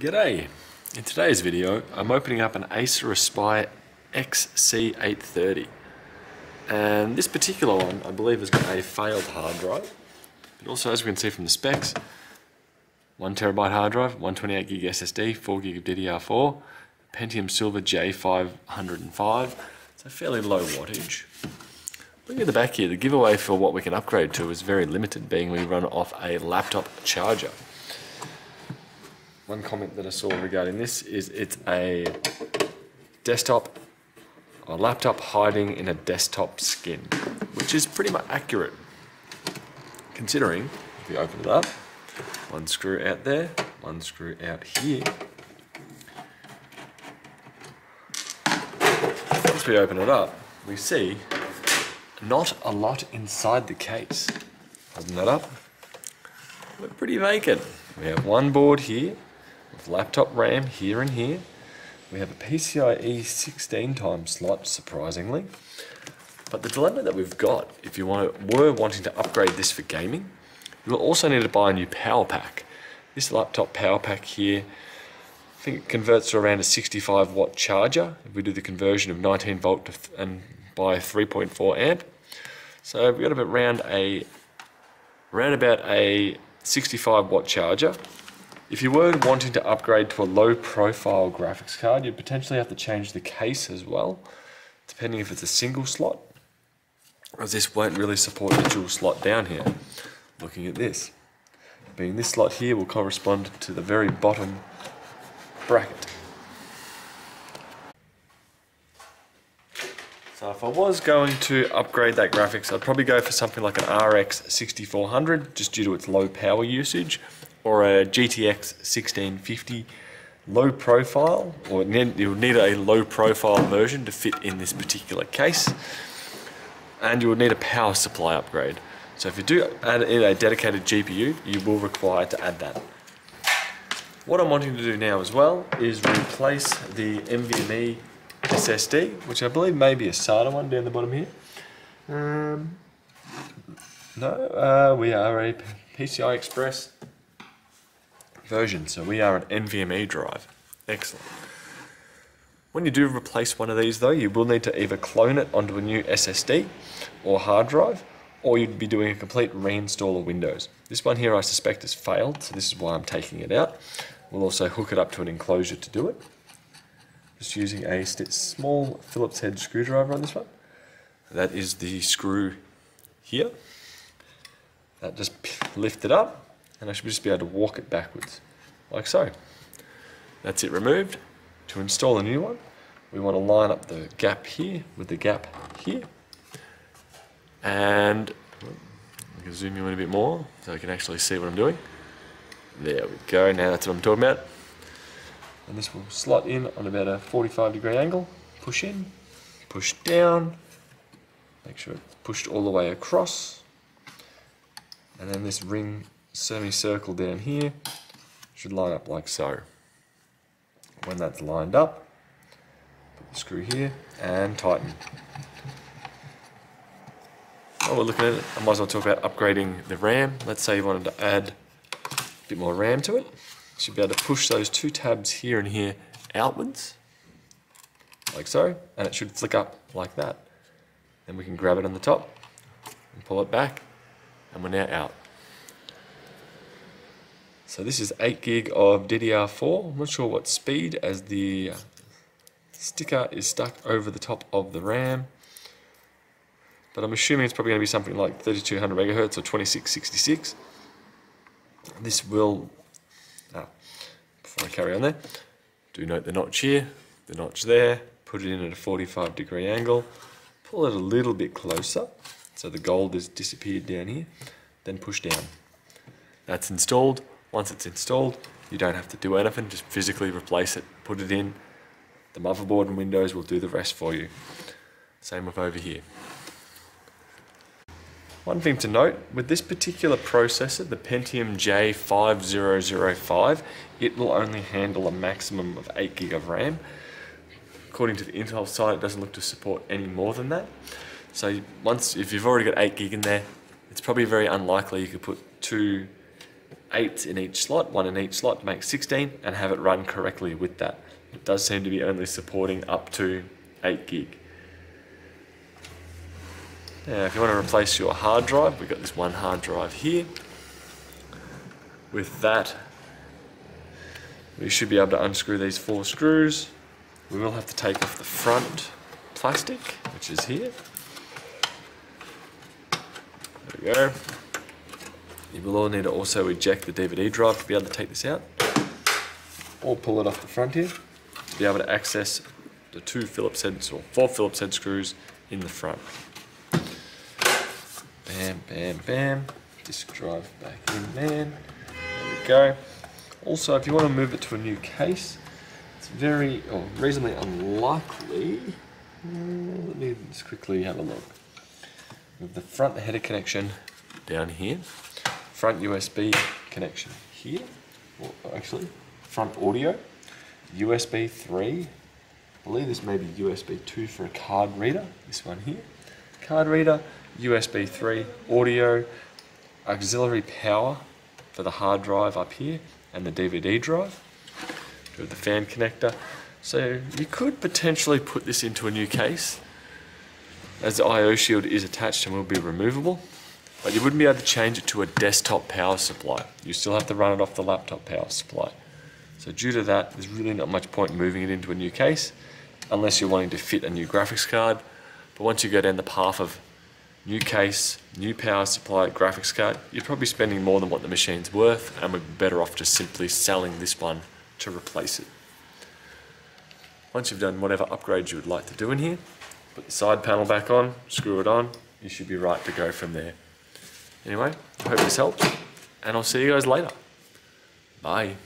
G'day! In today's video I'm opening up an Acer Aspire XC830 and this particular one I believe has got a failed hard drive. But also as we can see from the specs 1TB hard drive, 128GB SSD, 4GB of DDR4 Pentium Silver J5005 it's a fairly low wattage. Look at the back here, the giveaway for what we can upgrade to is very limited being we run off a laptop charger one comment that I saw regarding this is it's a desktop or laptop hiding in a desktop skin, which is pretty much accurate. Considering, if you open it up, one screw out there, one screw out here. Once we open it up, we see not a lot inside the case. Open that up, look pretty vacant. We have one board here, with laptop RAM here and here. We have a PCIe 16 time slot, surprisingly. But the dilemma that we've got, if you want, were wanting to upgrade this for gaming, you will also need to buy a new power pack. This laptop power pack here, I think it converts to around a 65 watt charger. If we do the conversion of 19 volt to and by 3.4 amp. So we've got about around a around about a 65 watt charger if you were wanting to upgrade to a low profile graphics card, you'd potentially have to change the case as well, depending if it's a single slot, as this won't really support the dual slot down here. Looking at this, being this slot here will correspond to the very bottom bracket. So if I was going to upgrade that graphics, I'd probably go for something like an RX 6400, just due to its low power usage, or a GTX 1650 low profile, or you'll need a low profile version to fit in this particular case. And you will need a power supply upgrade. So if you do add in a dedicated GPU, you will require to add that. What I'm wanting to do now as well is replace the NVMe SSD, which I believe may be a SATA one down the bottom here. Um, no, uh, we are a PCI Express version. So we are an NVMe drive. Excellent. When you do replace one of these though, you will need to either clone it onto a new SSD or hard drive, or you'd be doing a complete reinstall of Windows. This one here I suspect has failed, so this is why I'm taking it out. We'll also hook it up to an enclosure to do it. Just using a small Phillips head screwdriver on this one. That is the screw here. That just lift it up and I should just be able to walk it backwards, like so. That's it removed. To install a new one, we want to line up the gap here with the gap here. And I can zoom you in a bit more so I can actually see what I'm doing. There we go, now that's what I'm talking about. And this will slot in on about a 45 degree angle. Push in, push down, make sure it's pushed all the way across. And then this ring semicircle down here should line up like so. When that's lined up, put the screw here and tighten. While we're looking at it, I might as well talk about upgrading the RAM. Let's say you wanted to add a bit more RAM to it. You should be able to push those two tabs here and here outwards, like so, and it should flick up like that. Then we can grab it on the top and pull it back, and we're now out. So this is 8 gig of DDR4. I'm not sure what speed as the sticker is stuck over the top of the RAM. But I'm assuming it's probably going to be something like 3200 megahertz or 2666. This will, ah, before I carry on there, do note the notch here, the notch there, put it in at a 45 degree angle, pull it a little bit closer so the gold has disappeared down here, then push down. That's installed. Once it's installed, you don't have to do anything, just physically replace it, put it in. The motherboard and Windows will do the rest for you. Same with over here. One thing to note, with this particular processor, the Pentium J5005, it will only handle a maximum of 8 gig of RAM. According to the Intel site, it doesn't look to support any more than that. So once, if you've already got 8 gig in there, it's probably very unlikely you could put two eight in each slot, one in each slot to make 16 and have it run correctly with that. It does seem to be only supporting up to 8 gig. Now if you want to replace your hard drive, we've got this one hard drive here. With that, we should be able to unscrew these four screws. We will have to take off the front plastic, which is here. There we go. You will all need to also eject the DVD drive to be able to take this out. Or pull it off the front here to be able to access the two Phillips heads or four Phillips head screws in the front. Bam, bam, bam. Disk drive back in there. There we go. Also, if you want to move it to a new case, it's very, or reasonably unlikely. Uh, let me just quickly have a look. With the front header connection down here, front USB connection here, or actually front audio, USB 3, I believe this may be USB 2 for a card reader, this one here, card reader, USB 3, audio, auxiliary power for the hard drive up here, and the DVD drive, with the fan connector. So you could potentially put this into a new case, as the I.O. shield is attached and will be removable but you wouldn't be able to change it to a desktop power supply. You still have to run it off the laptop power supply. So due to that, there's really not much point moving it into a new case unless you're wanting to fit a new graphics card. But once you go down the path of new case, new power supply, graphics card, you're probably spending more than what the machine's worth and we're better off just simply selling this one to replace it. Once you've done whatever upgrades you would like to do in here, put the side panel back on, screw it on, you should be right to go from there. Anyway, I hope this helps, and I'll see you guys later. Bye.